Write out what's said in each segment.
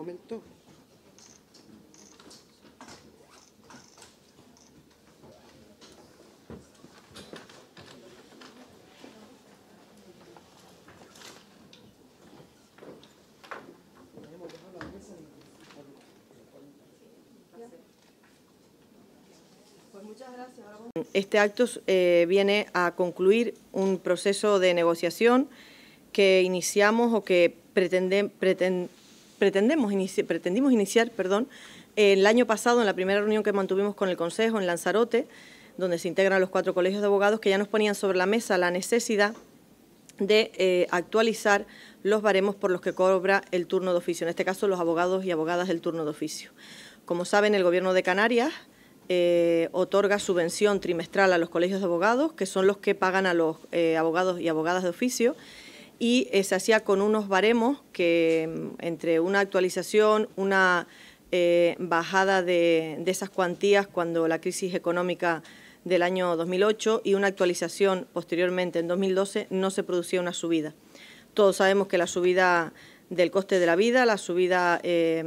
momento. Este acto eh, viene a concluir un proceso de negociación que iniciamos o que pretende- preten- pretendemos pretendimos iniciar perdón, el año pasado en la primera reunión que mantuvimos con el Consejo en Lanzarote, donde se integran los cuatro colegios de abogados, que ya nos ponían sobre la mesa la necesidad de eh, actualizar los baremos por los que cobra el turno de oficio, en este caso los abogados y abogadas del turno de oficio. Como saben, el Gobierno de Canarias eh, otorga subvención trimestral a los colegios de abogados, que son los que pagan a los eh, abogados y abogadas de oficio, y eh, se hacía con unos baremos que mm, entre una actualización, una eh, bajada de, esas cuantías cuando la crisis económica del año 2008 y una actualización posteriormente en 2012 no se producía una subida. Todos sabemos que la subida del coste de la vida, la subida eh,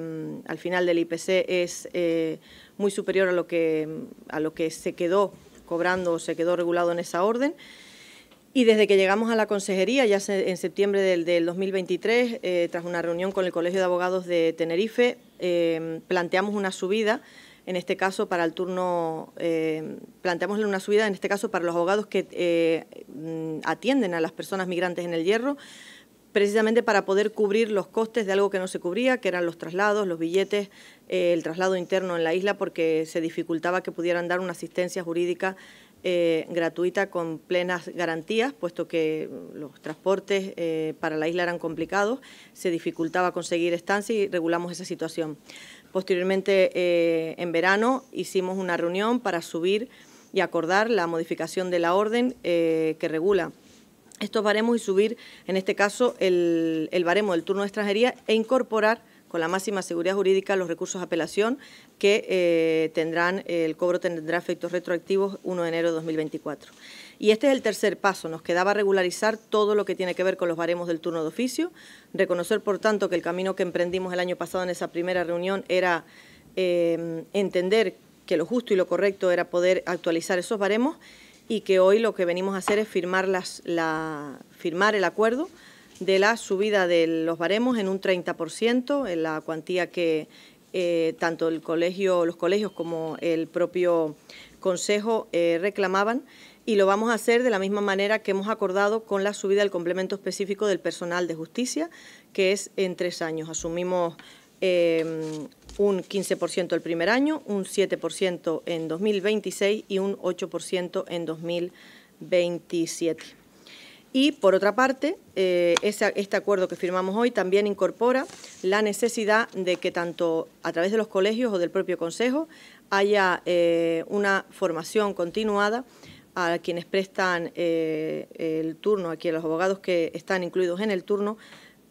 al final del IPC es eh, muy superior a lo, que, a lo que se quedó cobrando o se quedó regulado en esa orden. Y desde que llegamos a la consejería, ya en septiembre del, del 2023, eh, tras una reunión con el Colegio de Abogados de Tenerife, eh, planteamos una subida, en este caso para el turno, eh, planteamos una subida, en este caso para los abogados que eh, mm, atienden a las personas migrantes en el hierro, precisamente para poder cubrir los costes de algo que no se cubría, que eran los traslados, los billetes, el traslado interno en la isla, porque se dificultaba que pudieran dar una asistencia jurídica eh, gratuita con plenas garantías, puesto que los transportes eh, para la isla eran complicados, se dificultaba conseguir estancia y regulamos esa situación. Posteriormente, eh, en verano, hicimos una reunión para subir y acordar la modificación de la orden que regula estos baremos y subir, en este caso, el, el baremo del turno de extranjería e incorporar con la máxima seguridad jurídica los recursos de apelación que eh, tendrán, el cobro tendrá efectos retroactivos 1 de enero de 2024. Y este es el tercer paso, nos quedaba regularizar todo lo que tiene que ver con los baremos del turno de oficio, reconocer, por tanto, que el camino que emprendimos el año pasado en esa primera reunión era eh, entender que lo justo y lo correcto era poder actualizar esos baremos y que hoy lo que venimos a hacer es la, firmar el acuerdo de la subida de los baremos en un 30%, en la cuantía que eh, tanto el colegio, los colegios como el propio Consejo eh, reclamaban y lo vamos a hacer de la misma manera que hemos acordado con la subida del complemento específico del personal de justicia, que es en tres años. Asumimos eh, un 15% el primer año, un 7% en 2026 y un 8% en 2027. Y, por otra parte, eh, este acuerdo que firmamos hoy también incorpora la necesidad de que tanto a través de los colegios o del propio Consejo haya eh, una formación continuada a quienes prestan eh, el turno, aquí a los abogados que están incluidos en el turno,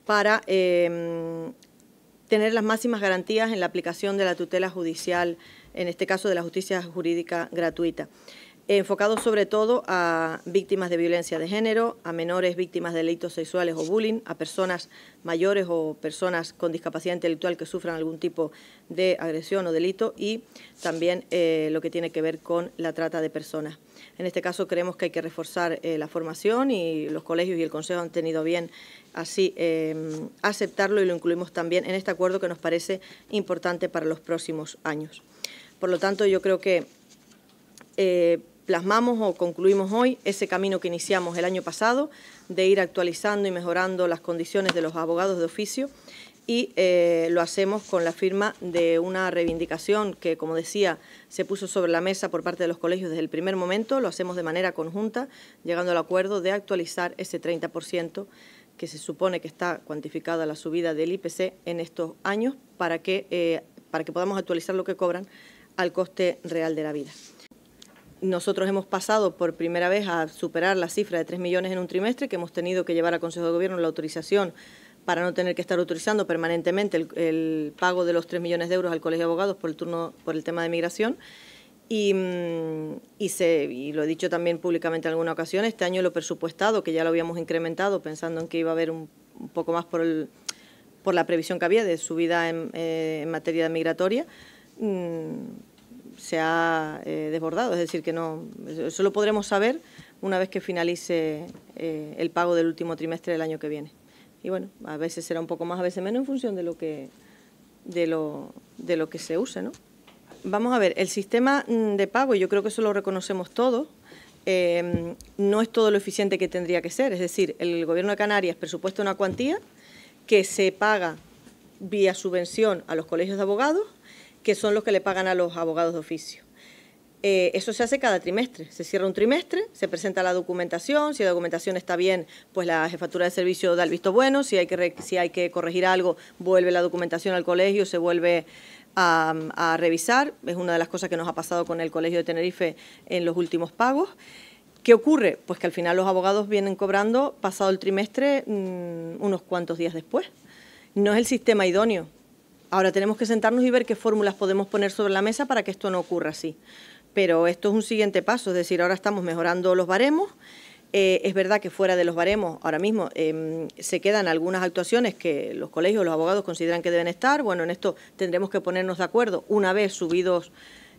para eh, tener las máximas garantías en la aplicación de la tutela judicial, en este caso de la justicia jurídica gratuita enfocado sobre todo a víctimas de violencia de género, a menores víctimas de delitos sexuales o bullying, a personas mayores o personas con discapacidad intelectual que sufran algún tipo de agresión o delito y también eh, lo que tiene que ver con la trata de personas. En este caso creemos que hay que reforzar eh, la formación y los colegios y el Consejo han tenido bien así eh, aceptarlo y lo incluimos también en este acuerdo que nos parece importante para los próximos años. Por lo tanto, yo creo que plasmamos o concluimos hoy ese camino que iniciamos el año pasado de ir actualizando y mejorando las condiciones de los abogados de oficio y eh, lo hacemos con la firma de una reivindicación que, como decía, se puso sobre la mesa por parte de los colegios desde el primer momento, lo hacemos de manera conjunta, llegando al acuerdo de actualizar ese 30% que se supone que está cuantificada la subida del IPC en estos años para que, eh, para que podamos actualizar lo que cobran al coste real de la vida. Nosotros hemos pasado por primera vez a superar la cifra de 3 millones en un trimestre, que hemos tenido que llevar al Consejo de Gobierno la autorización para no tener que estar autorizando permanentemente el, pago de los 3 millones de euros al Colegio de Abogados por el, turno, por el tema de migración. Y, mm, y, se, y, lo he dicho también públicamente en alguna ocasión, este año lo presupuestado, que ya lo habíamos incrementado pensando en que iba a haber un, poco más por, el, por la previsión que había de subida en, eh, en materia migratoria, mm, se ha eh, desbordado. Es decir, que no, eso lo podremos saber una vez que finalice eh, el pago del último trimestre del año que viene y bueno, a veces será un poco más, a veces menos en función de lo que, de lo, de lo que se use, ¿no? Vamos a ver, el sistema mm, de pago, y yo creo que eso lo reconocemos todos, em, no es todo lo eficiente que tendría que ser. Es decir, el Gobierno de Canarias presupuesta una cuantía que se paga vía subvención a los colegios de abogados, que son los que le pagan a los abogados de oficio. Eh, eso se hace cada trimestre. Se cierra un trimestre, se presenta la documentación, si la documentación está bien, pues la jefatura de servicio da el visto bueno, si hay que, si hay que corregir algo, vuelve la documentación al colegio, se vuelve a, revisar. Es una de las cosas que nos ha pasado con el Colegio de Tenerife en los últimos pagos. ¿Qué ocurre? Pues que al final los abogados vienen cobrando pasado el trimestre mm, unos cuantos días después. No es el sistema idóneo. Ahora tenemos que sentarnos y ver qué fórmulas podemos poner sobre la mesa para que esto no ocurra así pero esto es un siguiente paso, es decir, ahora estamos mejorando los baremos. Eh, es verdad que fuera de los baremos, ahora mismo em, se quedan algunas actuaciones que los colegios, los abogados consideran que deben estar. Bueno, en esto tendremos que ponernos de acuerdo una vez subidos,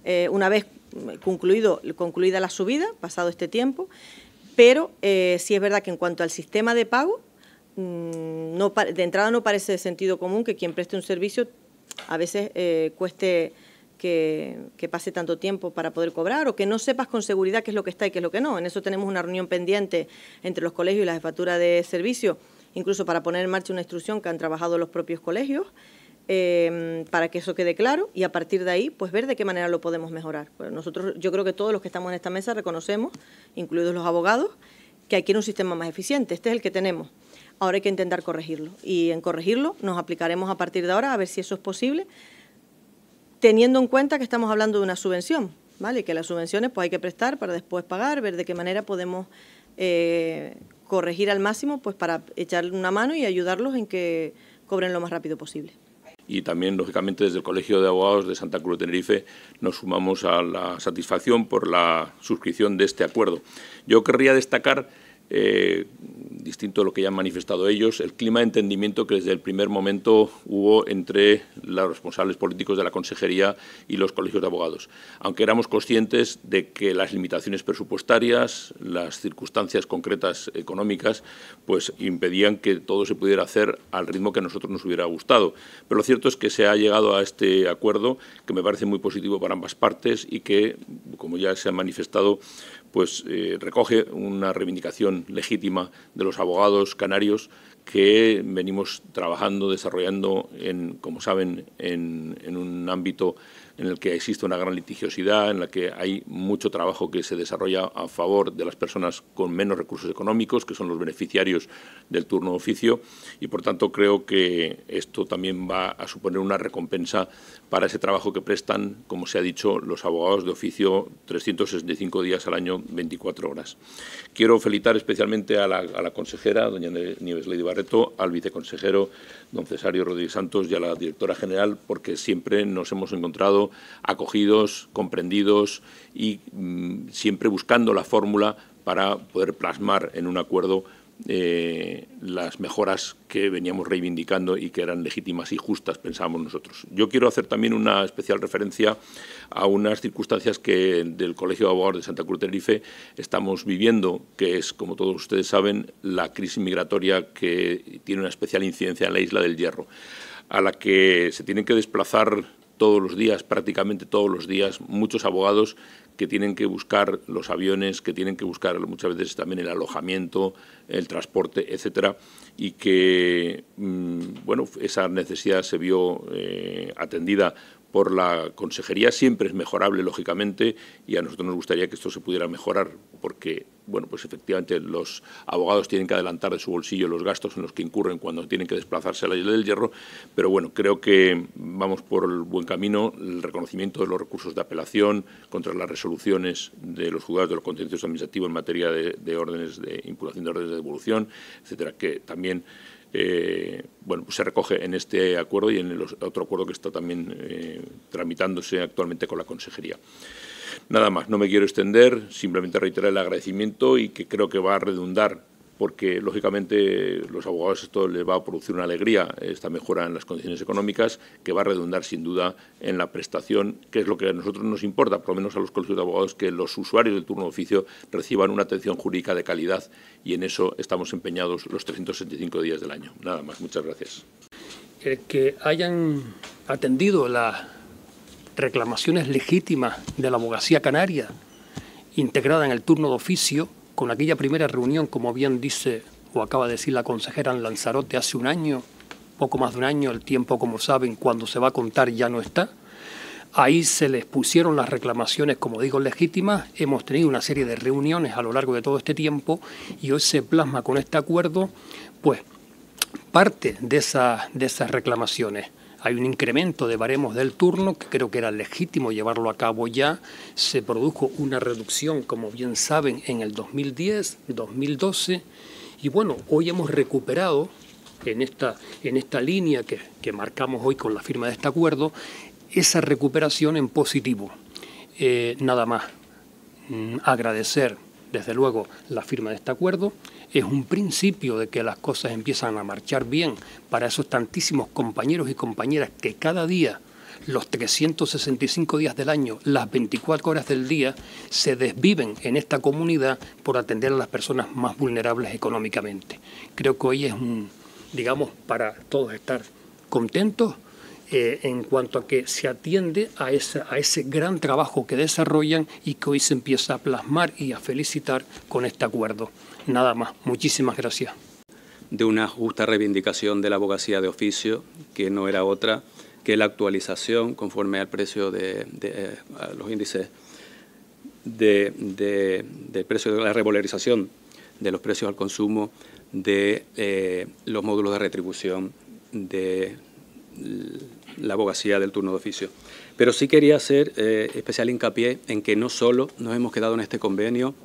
eh, una vez concluido, concluida la subida, pasado este tiempo. Pero eh, sí es verdad que en cuanto al sistema de pago, mm, de entrada no parece de sentido común que quien preste un servicio a veces cueste que, pase tanto tiempo para poder cobrar o que no sepas con seguridad qué es lo que está y qué es lo que no. En eso tenemos una reunión pendiente entre los colegios y la jefatura de servicio, incluso para poner en marcha una instrucción que han trabajado los propios colegios. Em, para que eso quede claro y a partir de ahí pues ver de qué manera lo podemos mejorar. Nosotros, yo creo que todos los que estamos en esta mesa reconocemos, incluidos los abogados, que hay que ir un sistema más eficiente. Este es el que tenemos. Ahora hay que intentar corregirlo y en corregirlo nos aplicaremos a partir de ahora a ver si eso es posible teniendo en cuenta que estamos hablando de una subvención, ¿vale? Que las subvenciones pues hay que prestar para después pagar, ver de qué manera podemos eh, corregir al máximo pues para echarle una mano y ayudarlos en que cobren lo más rápido posible. Y también, lógicamente, desde el Colegio de Abogados de Santa Cruz de Tenerife nos sumamos a la satisfacción por la suscripción de este acuerdo. Yo querría destacar eh, distinto de lo que ya han manifestado ellos, el clima de entendimiento que desde el primer momento hubo entre los responsables políticos de la Consejería y los colegios de abogados. Aunque éramos conscientes de que las limitaciones presupuestarias, las circunstancias concretas económicas, pues impedían que todo se pudiera hacer al ritmo que a nosotros nos hubiera gustado. Pero lo cierto es que se ha llegado a este acuerdo que me parece muy positivo para ambas partes y que, como ya se ha manifestado, pues eh, recoge una reivindicación legítima de los abogados canarios que venimos trabajando, desarrollando, en, como saben, en, en un ámbito en el que existe una gran litigiosidad, en la que hay mucho trabajo que se desarrolla a favor de las personas con menos recursos económicos, que son los beneficiarios del turno de oficio, y por tanto creo que esto también va a suponer una recompensa para ese trabajo que prestan, como se ha dicho, los abogados de oficio 365 días al año, 24 horas. Quiero felicitar especialmente a la, consejera, doña Nieves Lady Barreto, al viceconsejero, don Cesario Rodríguez Santos, y a la directora general, porque siempre nos hemos encontrado acogidos, comprendidos y mm, siempre buscando la fórmula para poder plasmar en un acuerdo eh, las mejoras que veníamos reivindicando y que eran legítimas y justas, pensábamos nosotros. Yo quiero hacer también una especial referencia a unas circunstancias que del Colegio de Abogados de Santa Cruz Tenerife estamos viviendo, que es, como todos ustedes saben, la crisis migratoria que tiene una especial incidencia en la isla del Hierro, a la que se tienen que desplazar todos los días, prácticamente todos los días, muchos abogados que tienen que buscar los aviones, que tienen que buscar muchas veces también el alojamiento, el transporte, etcétera, y que mm, bueno, esa necesidad se vio eh, atendida por la consejería siempre es mejorable, lógicamente, y a nosotros nos gustaría que esto se pudiera mejorar, porque, bueno, pues efectivamente los abogados tienen que adelantar de su bolsillo los gastos en los que incurren cuando tienen que desplazarse a la isla del Hierro, pero bueno, creo que vamos por el buen camino, el reconocimiento de los recursos de apelación contra las resoluciones de los juzgados de los contenciosos administrativos en materia de, de órdenes de impugnación de órdenes de devolución, etcétera, que también eh, bueno, se recoge en este acuerdo y en el otro acuerdo que está también eh, tramitándose actualmente con la Consejería. Nada más, no me quiero extender, simplemente reiterar el agradecimiento y que creo que va a redundar porque lógicamente los abogados esto les va a producir una alegría, esta mejora en las condiciones económicas, que va a redundar sin duda en la prestación, que es lo que a nosotros nos importa, por lo menos a los colegios de abogados, que los usuarios del turno de oficio reciban una atención jurídica de calidad y en eso estamos empeñados los 365 días del año. Nada más, muchas gracias. El que hayan atendido las reclamaciones legítimas de la abogacía canaria integrada en el turno de oficio con aquella primera reunión, como bien dice o acaba de decir la consejera en Lanzarote hace un año, poco más de un año, el tiempo, como saben, cuando se va a contar ya no está. Ahí se les pusieron las reclamaciones, como digo, legítimas. Hemos tenido una serie de reuniones a lo largo de todo este tiempo y hoy se plasma con este acuerdo, pues, parte de, de esas reclamaciones hay un incremento de baremos del turno que creo que era legítimo llevarlo a cabo ya. Se produjo una reducción, como bien saben, en el 2010, 2012. Y bueno, hoy hemos recuperado en esta, en esta línea que, que marcamos hoy con la firma de este acuerdo, esa recuperación en positivo. Eh, nada más. Mm, agradecer, desde luego, la firma de este acuerdo es un principio de que las cosas empiezan a marchar bien para esos tantísimos compañeros y compañeras que cada día, los 365 días del año, las 24 horas del día, se desviven en esta comunidad por atender a las personas más vulnerables económicamente. Creo que hoy es un, digamos, para todos estar contentos eh, en cuanto a que se atiende a, a ese gran trabajo que desarrollan y que hoy se empieza a plasmar y a felicitar con este acuerdo. Nada más. Muchísimas gracias. De una justa reivindicación de la abogacía de oficio, que no era otra que la actualización conforme al precio de, eh, los índices de, de, precio de la revalorización de los precios al consumo de eh, los módulos de retribución de la abogacía del turno de oficio. Pero sí quería hacer eh, especial hincapié en que no solo nos hemos quedado en este convenio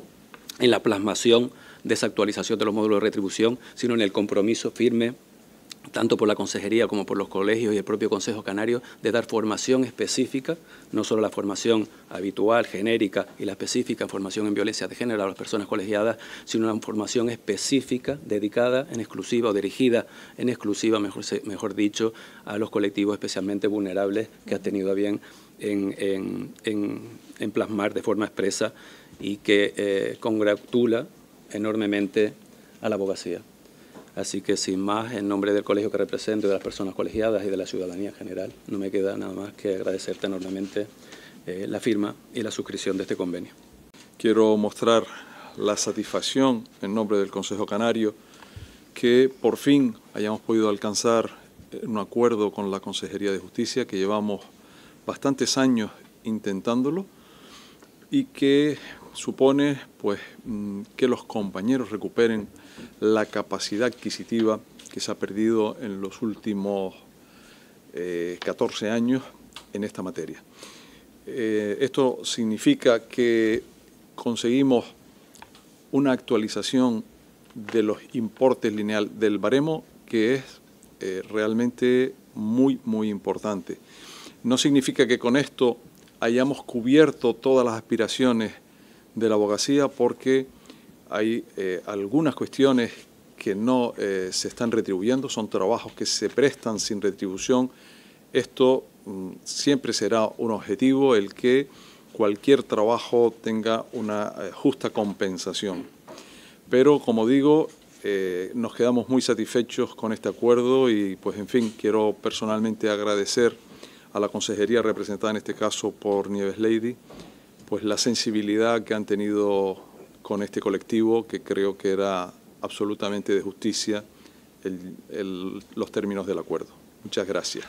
en la plasmación de esa actualización de los módulos de retribución, sino en el compromiso firme tanto por la Consejería como por los colegios y el propio Consejo Canario, de dar formación específica, no solo la formación habitual, genérica y la específica formación en violencia de género a las personas colegiadas, sino una formación específica, dedicada en exclusiva o dirigida en exclusiva, mejor, dicho, a los colectivos especialmente vulnerables que ha tenido a bien en, plasmar de forma expresa y que eh, congratula enormemente a la abogacía. Así que sin más, en nombre del colegio que represento, de las personas colegiadas y de la ciudadanía en general, no me queda nada más que agradecerte enormemente eh, la firma y la suscripción de este convenio. Quiero mostrar la satisfacción en nombre del Consejo Canario que por fin hayamos podido alcanzar un acuerdo con la Consejería de Justicia, que llevamos bastantes años intentándolo y que supone pues, mm, que los compañeros recuperen la capacidad adquisitiva que se ha perdido en los últimos 14 eh, años en esta materia. Eh, esto significa que conseguimos una actualización de los importes lineal del baremo que es eh, realmente muy, muy importante. No significa que con esto hayamos cubierto todas las aspiraciones de la abogacía porque hay eh, algunas cuestiones que no eh, se están retribuyendo, son trabajos que se prestan sin retribución. Esto mm, siempre será un objetivo, el que cualquier trabajo tenga una eh, justa compensación. Pero, como digo, nos quedamos muy satisfechos con este acuerdo y, pues, en fin, quiero personalmente agradecer a la consejería representada en este caso por Nieves Lady, pues la sensibilidad que han tenido con este colectivo, que creo que era absolutamente de justicia los términos del acuerdo. Muchas gracias.